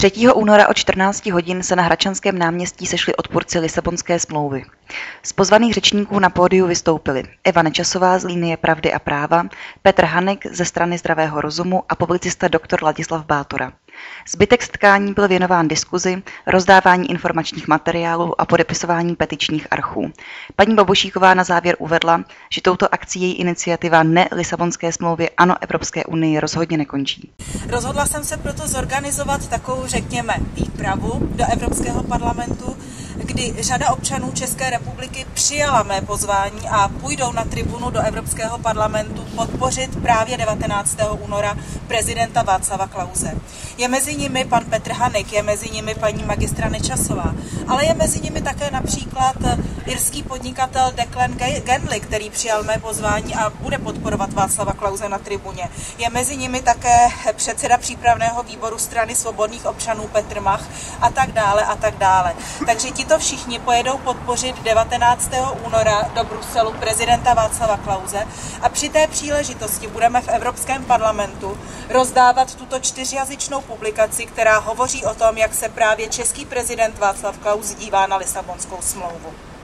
3. února od 14 hodin se na Hračanském náměstí sešli odpůrci Lisabonské smlouvy. Z pozvaných řečníků na pódiu vystoupili Eva Nečasová z Línie pravdy a práva, Petr Hanek ze strany zdravého rozumu a publicista dr. Ladislav Bátora. Zbytek stkání byl věnován diskuzi, rozdávání informačních materiálů a podepisování petičních archů. Paní Babušíková na závěr uvedla, že touto akcí její iniciativa ne Lisabonské smlouvy ano Evropské unii rozhodně nekončí. Rozhodla jsem se proto zorganizovat takovou, řekněme, výpravu do Evropského parlamentu, kdy řada občanů České republiky přijala mé pozvání a půjdou na tribunu do Evropského parlamentu podpořit právě 19. února prezidenta Václava Klauze. Je mezi nimi pan Petr Hanek, je mezi nimi paní magistra Nečasová, ale je mezi nimi také například irský podnikatel Declan Genley, který přijal mé pozvání a bude podporovat Václava Klauze na tribuně. Je mezi nimi také předseda přípravného výboru strany svobodných občanů Petr Mach a tak dále a tak dále. Takže tito všichni pojedou podpořit 19. února do Bruselu prezidenta Václava Klauze a při té příležitosti budeme v Evropském parlamentu rozdávat tuto čtyřjazyčnou publikaci, která hovoří o tom, jak se právě český prezident Václav Klaus dívá na Lisabonskou smlouvu.